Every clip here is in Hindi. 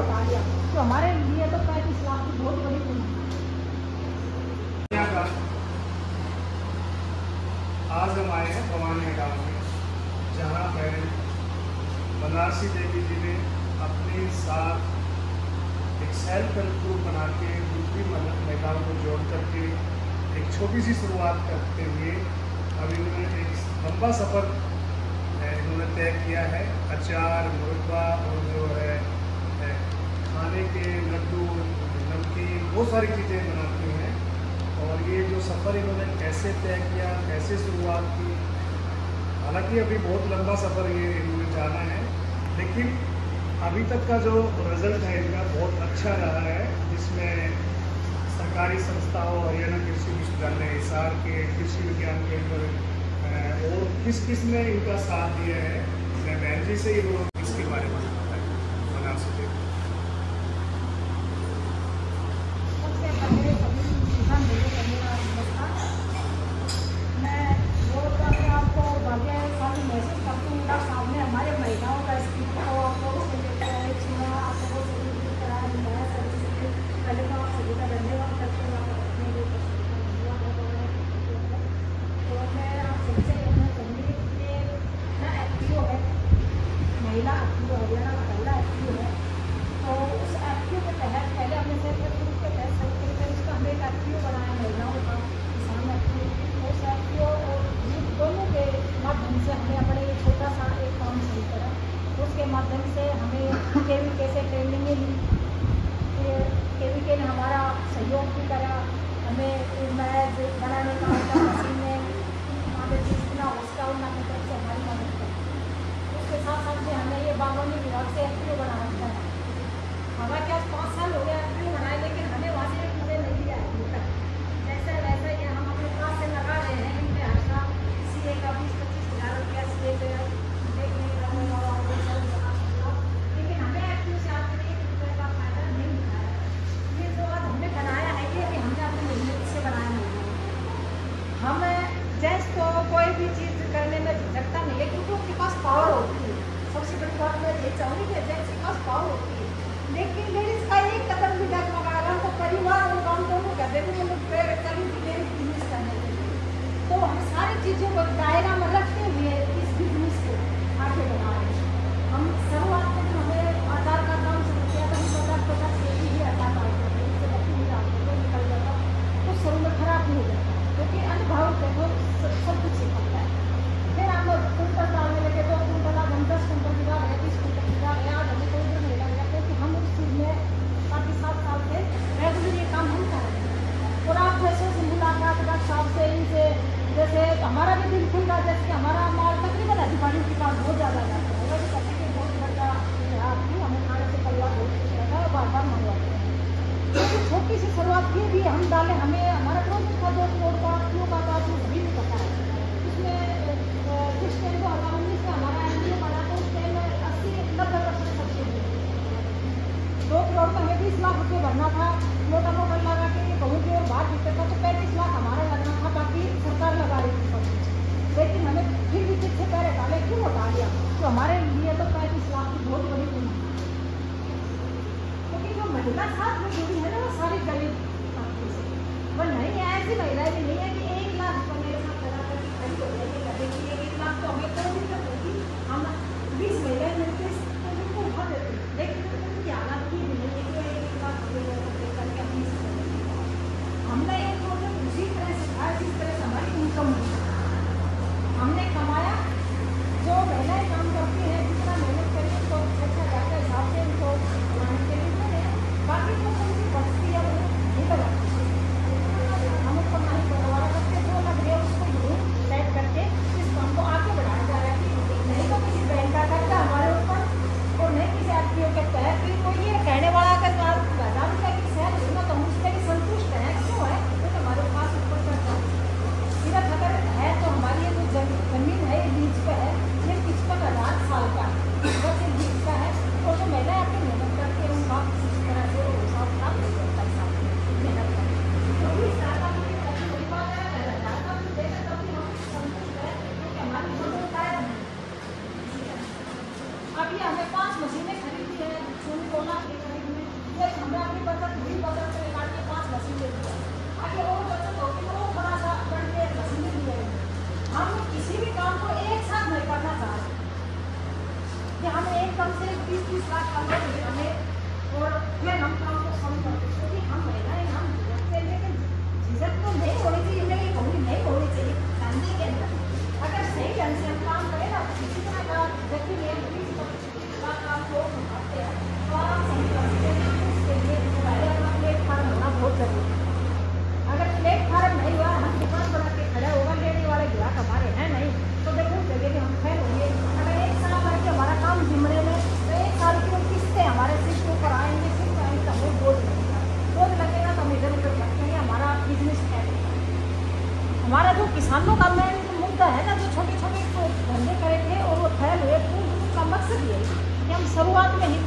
हटा दिया। तो हमारे लिए तो पैंतीस लाख की बहुत बड़ी यहाँ आज हम आए हैं भवानी गाँव में, जहाँ पर बनारसी देवी जी ने अपने साथ एक सेल्फ हेल्प ग्रुप बना के दूसरी महि- महिलाओं को जोड़ करके एक छोटी सी शुरुआत करते हुए अब इन्होंने एक लंबा सफ़र इन्होंने तय किया है। अचार मुरब्बा और जो है खाने के लड्डू, नमकीन, बहुत सारी चीज़ें बनाती हैं। और ये जो सफ़र इन्होंने कैसे तय किया, कैसे शुरुआत की, हालाँकि अभी बहुत लंबा सफ़र ये इन्होंने जाना है, लेकिन अभी तक का जो रिज़ल्ट है इनका बहुत अच्छा रहा है, जिसमें सरकारी संस्थाओं हरियाणा कृषि विश्वविद्यालय, हिसार के कृषि विज्ञान केंद्र और किस किस ने इनका साथ दिया है। मैं बहन जी से ही वो इसके बारे में बताएँ बनारसी देवी सबसे पहले सभी किसान भाइयों को मेरा नमस्कार मैं बहुत पहले आपको भाग्यशाली महसूस करती हूँ डॉक्टर साहब ने हमारे महिलाओं का स्कीम को आप लोगों से लेकर आए चुना आप लोगों से भी कराया नया सर्विस पहले तो आप सभी का धन्यवाद करते हैं आप अपने लिए धन्यवाद तो मैं आप सबसे कहना चाहूँगी कि ना एफ़ है महिला एफ़ हरियाणा का पहला एफ़ है तो उस एफ़ के तहत पहले हमने सेल्फ हेल्प ग्रुप के तहत सब करके उसका हमने एक एफ़ बनाया महिलाओं का किसान एफ़ उस एफ़ और ग्रुप दोनों के माध्यम से हमने अपने ये छोटा सा एक काम शुरू करा उसके माध्यम से हमें के वी के से ट्रेनिंगें ली। के वी के ने हमारा सहयोग भी करा। हमें मैज बनाने का मशीनें हमें जितना उसका उन्होंने तरफ़ से हमारी मदद करी। उसके साथ साथ में हमें ये बागवानी विभाग से एक्टिव बना रखा है हमारे पास पाँच साल हो गया एफ़ बनाए लेकिन हमें वहाँ से एक मुझे नहीं दिया है अभी तक जैसे वैसे ये हम अपने पास से लगा रहे हैं इनके हर साल सी ए का बीस पच्चीस हज़ार रुपया सी ए पे देखने का हमें और और ये सब बना सकता लेकिन हमें एफ़ से आज तक एक रुपये का फ़ायदा नहीं मिला है ये जो आज हमने बनाया है ये भी हमने अपनी मेहनत से बनाया नहीं है हम जेंट्स को कोई भी चीज़ करने में झिझकता नहीं है क्योंकि उनके पास पावर होती है सबसे बड़ी बात मैं ये चाहूँगी कि जेंट्स के पास पावर होती है लेकिन लेडीज़ का एक कदम भी डगमगाएगा तो परिवार और काम दोनों कर देते हैं लोग प्रेरित कभी भी बिज़नेस करने के लिए तो हम सारी चीज़ों को दायरा में रखते हुए इस बिज़नेस को आगे बढ़ा रहे हैं हम शुरुआत में जब हमें आधार का काम शुरू किया तो हम पचास पचास के जी ही आधार कार्ड करते इससे बच्चे नहीं डालते तो निकल जाता तो शुरू में खराब नहीं हो जाता क्योंकि अनुभव सब कुछ सिखाता है फिर हम कुंटल डालने लगे तो कुंटल आज हम दस कुंटल की बात है बीस कुंटल की बात है हमें कोई भी नहीं लग जाता क्योंकि हम उस चीज़ में काफ़ी सात साल से रेगुलर ये काम हम कर रहे हैं और आप जैसे मुलाकात डॉक्टर साहब से इनसे जैसे हमारा भी दिल खुल रहा जैसे कि हमारा माल तकरीबन अधिकारियों के पास बहुत ज़्यादा जाता है, हमें खाने से परिवार बहुत खुश रहता है बार बार मंगवाते हैं छोटी सी शुरुआत की भी हम डाले हमें, हमारा प्रोजेक्ट था दो करोड़ का दो करोड़ का हमें बीस लाख रुपये भरना था मोटा मोटा लगा के कहूँ की और बाहर था तो पैंतीस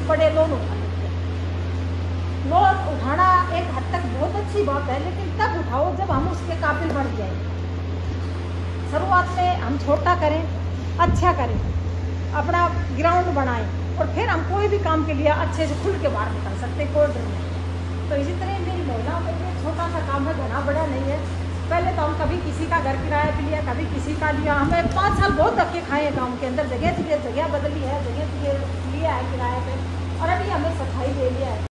बड़े लोन उठा लेते हैं लोन उठाना एक हद तक बहुत अच्छी बात है लेकिन तब उठाओ जब हम उसके काबिल बन जाए शुरुआत में हम छोटा करें अच्छा करें अपना ग्राउंड बनाएँ और फिर हम कोई भी काम के लिए अच्छे से खुल के बाहर निकल सकते कोई डर नहीं तो इसी तरह मेरी महिलाओं के छोटा सा काम है घना बड़ा नहीं है पहले तो हम कभी किसी का घर किराया पे लिया कभी किसी का लिया हमें पाँच साल बहुत धक्के खाए गाँव के अंदर जगह जगह जगह बदली है जगह जगह लिया है किराए पे और अभी हमें सफ़ाई दे दिया है।